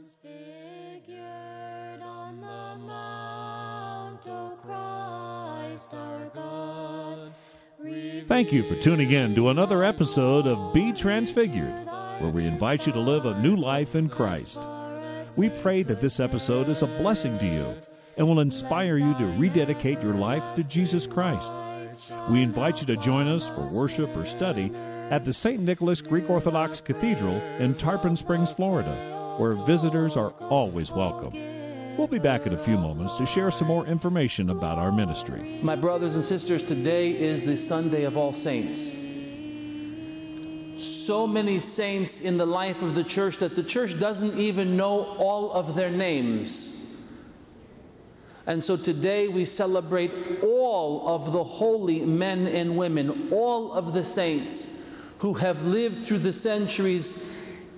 transfigured on the mount, O Christ our God. Thank you for tuning in to another episode of Be Transfigured, where we invite you to live a new life in Christ. We pray that this episode is a blessing to you and will inspire you to rededicate your life to Jesus Christ. We invite you to join us for worship or study at the St. Nicholas Greek Orthodox Cathedral in Tarpon Springs, Florida, where visitors are always welcome. We'll be back in a few moments to share some more information about our ministry. My brothers and sisters, today is the Sunday of All Saints. So many saints in the life of the church that the church doesn't even know all of their names. And so today we celebrate all of the holy men and women, all of the saints who have lived through the centuries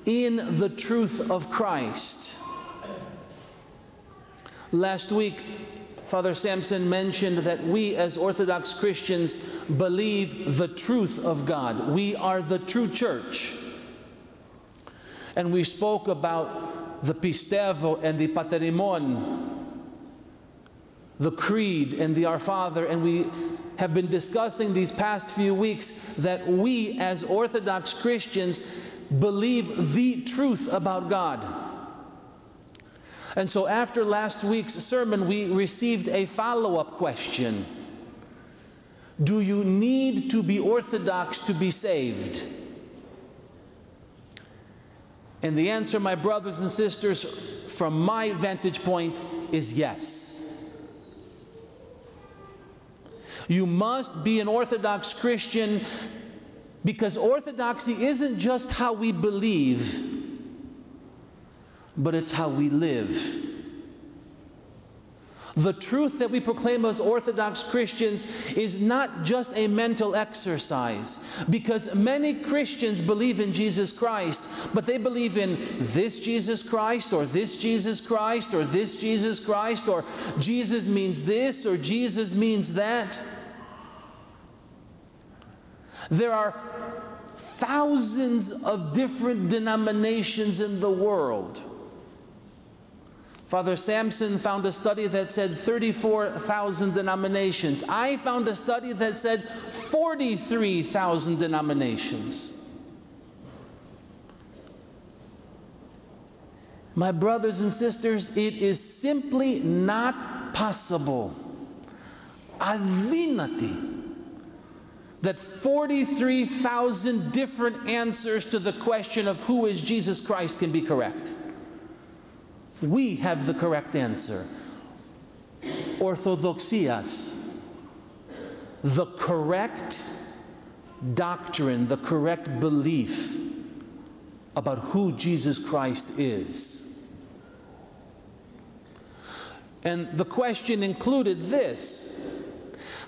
in the truth of Christ. Last week, Father Sampson mentioned that we as Orthodox Christians believe the truth of God. We are the true church. And we spoke about the Pistevo and the Paterimon, the Creed and the Our Father, and we have been discussing these past few weeks that we as Orthodox Christians believe the truth about God. And so, after last week's sermon, we received a follow up question Do you need to be Orthodox to be saved? And the answer, my brothers and sisters, from my vantage point, is yes. You must be an Orthodox Christian because Orthodoxy isn't just how we believe, but it's how we live. The truth that we proclaim as Orthodox Christians is not just a mental exercise, because many Christians believe in Jesus Christ, but they believe in this Jesus Christ, or this Jesus Christ, or this Jesus Christ, or Jesus means this, or Jesus means that. There are thousands of different denominations in the world. Father Sampson found a study that said 34,000 denominations. I found a study that said 43,000 denominations. My brothers and sisters, it is simply not possible. Adinati that 43,000 different answers to the question of who is Jesus Christ can be correct. We have the correct answer. Orthodoxias, the correct doctrine, the correct belief about who Jesus Christ is. And the question included this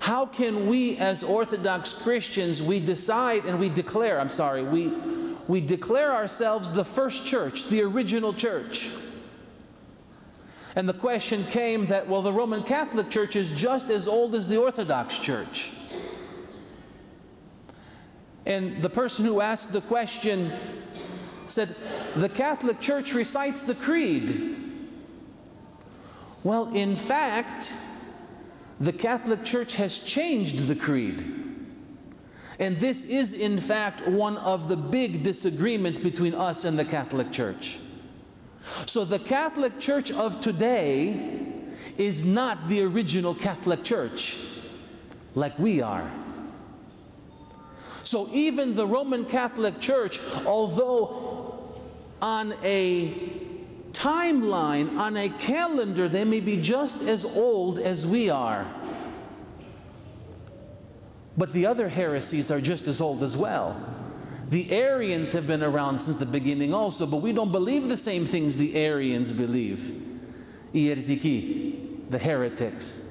how can we as Orthodox Christians, we decide and we declare, I'm sorry, we, we declare ourselves the first church, the original church. And the question came that, well, the Roman Catholic Church is just as old as the Orthodox Church. And the person who asked the question said, the Catholic Church recites the creed. Well, in fact, the Catholic Church has changed the creed. And this is, in fact, one of the big disagreements between us and the Catholic Church. So, the Catholic Church of today is not the original Catholic Church like we are. So, even the Roman Catholic Church, although on a timeline, on a calendar, they may be just as old as we are. But the other heresies are just as old as well. The Arians have been around since the beginning also, but we don't believe the same things the Arians believe. Iertiki, the heretics.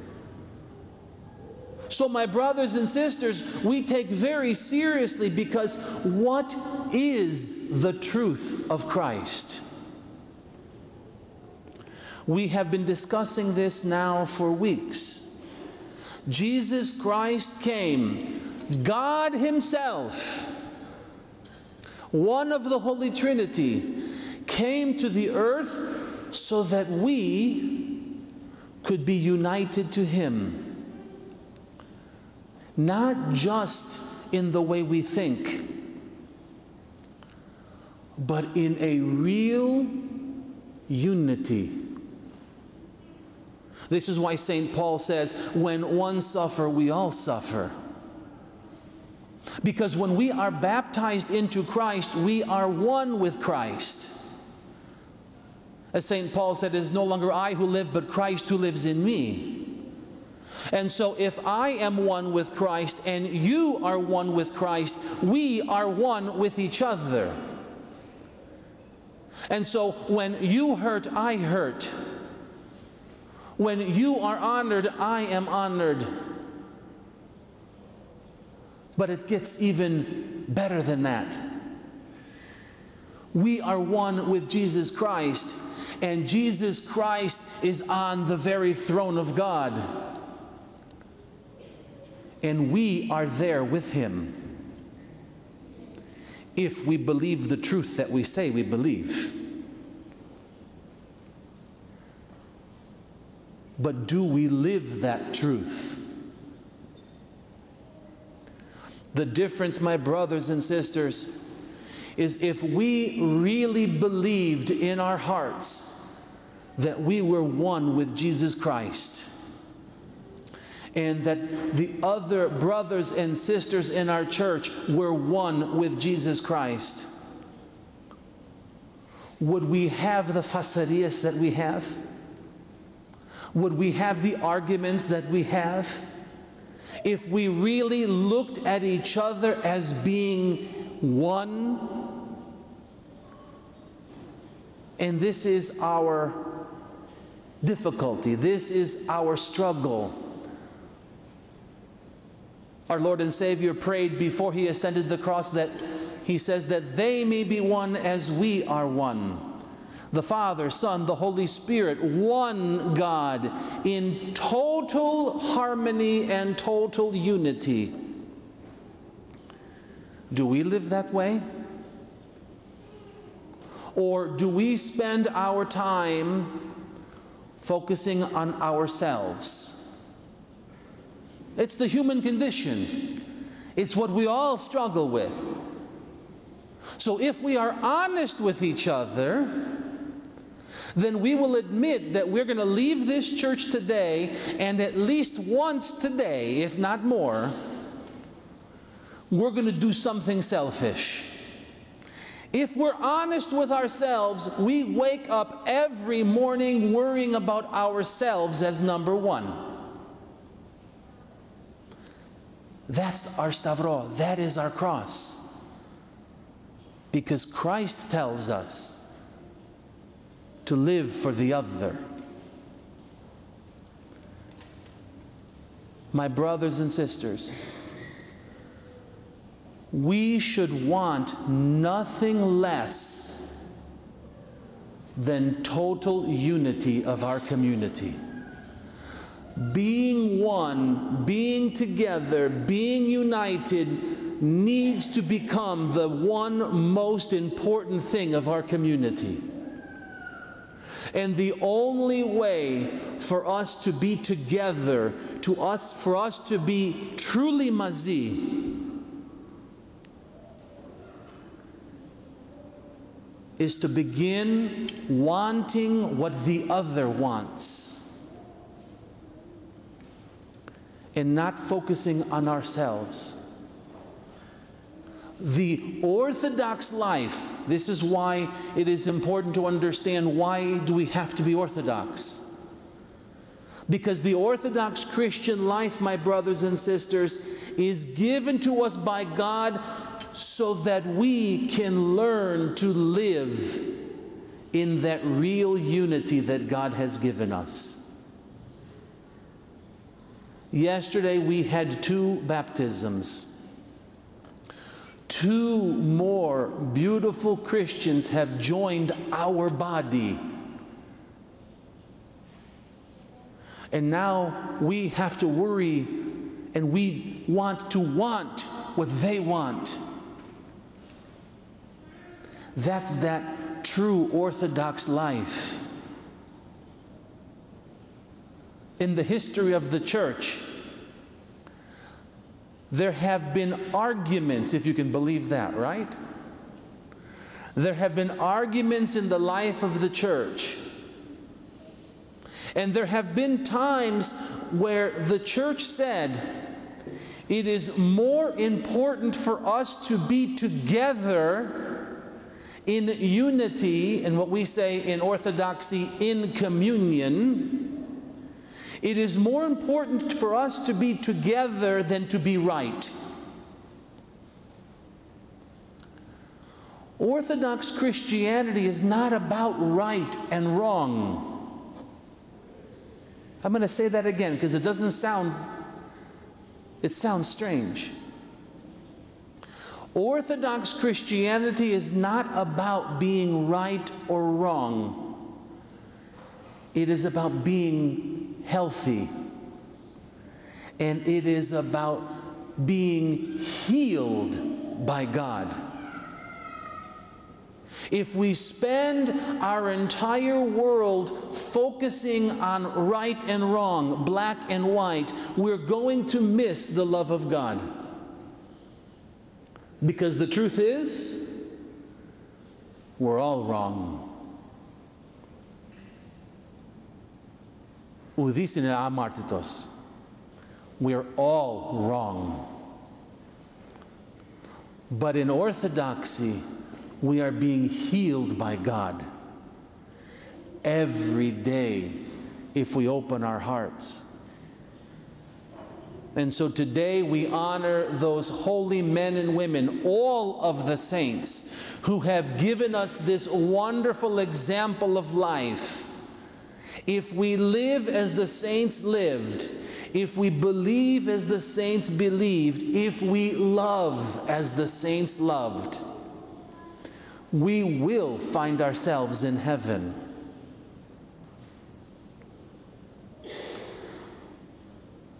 So, my brothers and sisters, we take very seriously because what is the truth of Christ? We have been discussing this now for weeks. Jesus Christ came, God Himself, one of the Holy Trinity, came to the earth so that we could be united to Him. Not just in the way we think, but in a real unity. This is why St. Paul says, when one suffer, we all suffer. Because when we are baptized into Christ, we are one with Christ. As St. Paul said, it is no longer I who live, but Christ who lives in me. And so, if I am one with Christ and you are one with Christ, we are one with each other. And so, when you hurt, I hurt. When you are honored, I am honored. But it gets even better than that. We are one with Jesus Christ, and Jesus Christ is on the very throne of God. And we are there with him. If we believe the truth that we say we believe. But do we live that truth? The difference, my brothers and sisters, is if we really believed in our hearts that we were one with Jesus Christ and that the other brothers and sisters in our church were one with Jesus Christ, would we have the facerias that we have? Would we have the arguments that we have? if we really looked at each other as being one. And this is our difficulty, this is our struggle. Our Lord and Savior prayed before he ascended the cross that he says that they may be one as we are one the Father, Son, the Holy Spirit, one God in total harmony and total unity. Do we live that way? Or do we spend our time focusing on ourselves? It's the human condition. It's what we all struggle with. So if we are honest with each other, then we will admit that we're going to leave this church today, and at least once today, if not more, we're going to do something selfish. If we're honest with ourselves, we wake up every morning worrying about ourselves as number one. That's our stavro, that is our cross. Because Christ tells us to live for the other. My brothers and sisters, we should want nothing less than total unity of our community. Being one, being together, being united needs to become the one most important thing of our community. And the only way for us to be together, to us, for us to be truly mazi, is to begin wanting what the other wants. And not focusing on ourselves the orthodox life this is why it is important to understand why do we have to be orthodox? Because the orthodox christian life my brothers and sisters is given to us by god so that we can learn to live in that real unity that god has given us. Yesterday we had two baptisms two more beautiful Christians have joined our body. And now we have to worry and we want to want what they want. That's that true Orthodox life. In the history of the church, there have been arguments, if you can believe that, right? There have been arguments in the life of the church. And there have been times where the church said, it is more important for us to be together in unity, and what we say in Orthodoxy, in communion. It is more important for us to be together than to be right. Orthodox Christianity is not about right and wrong. I'm going to say that again because it doesn't sound, it sounds strange. Orthodox Christianity is not about being right or wrong. It is about being healthy. And it is about being healed by God. If we spend our entire world focusing on right and wrong, black and white, we're going to miss the love of God. Because the truth is, we're all wrong. Udhisin amartitos. We are all wrong. But in orthodoxy, we are being healed by God. Every day, if we open our hearts. And so today we honor those holy men and women, all of the saints, who have given us this wonderful example of life if we live as the saints lived, if we believe as the saints believed, if we love as the saints loved, we will find ourselves in heaven.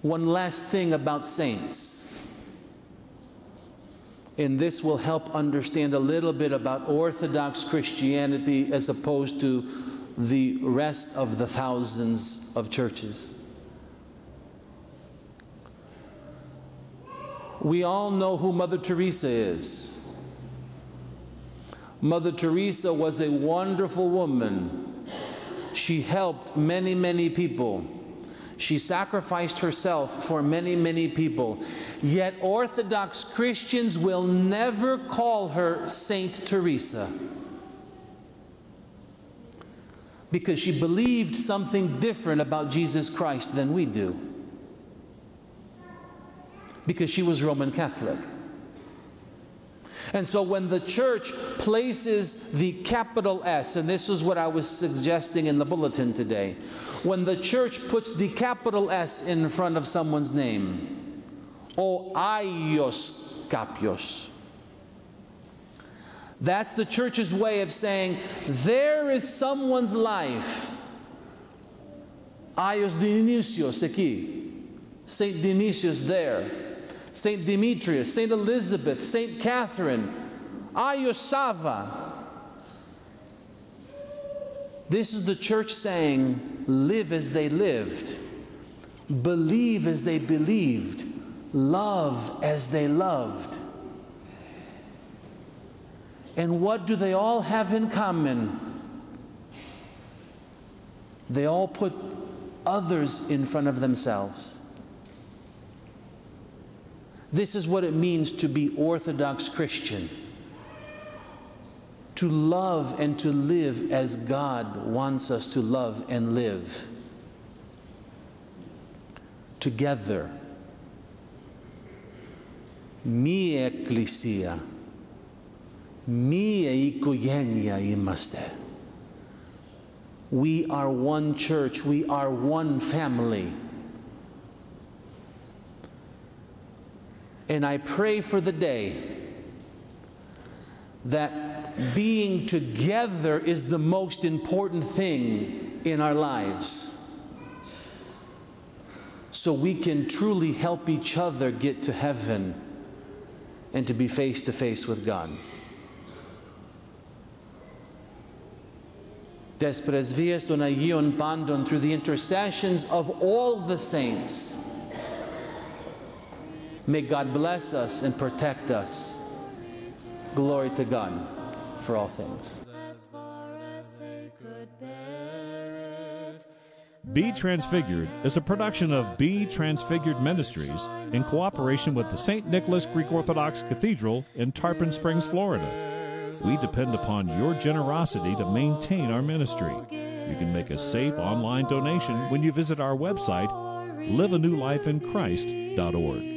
One last thing about saints. And this will help understand a little bit about Orthodox Christianity as opposed to the rest of the thousands of churches. We all know who Mother Teresa is. Mother Teresa was a wonderful woman. She helped many, many people. She sacrificed herself for many, many people. Yet Orthodox Christians will never call her Saint Teresa because she believed something different about Jesus Christ than we do. Because she was Roman Catholic. And so when the church places the capital S, and this is what I was suggesting in the bulletin today, when the church puts the capital S in front of someone's name, o aios kapios, that's the church's way of saying there is someone's life. Ah, Aios Dionysios aqui, Saint Dionysius there. St. Demetrius, St. Elizabeth, St. Catherine, ah, Ayosava. This is the church saying, live as they lived, believe as they believed, love as they loved. And what do they all have in common? They all put others in front of themselves. This is what it means to be Orthodox Christian to love and to live as God wants us to love and live together. Mi ecclesia Mie ikuyenya imaste. We are one church, we are one family. And I pray for the day that being together is the most important thing in our lives. So we can truly help each other get to heaven and to be face to face with God. Despres vias don aion pandon through the intercessions of all the saints. May God bless us and protect us. Glory to God for all things. as far as they could bear it. Be Transfigured is a production of Be Transfigured Ministries in cooperation with the St. Nicholas Greek Orthodox Cathedral in Tarpon Springs, Florida. We depend upon your generosity to maintain our ministry. You can make a safe online donation when you visit our website, liveanewlifeinchrist.org.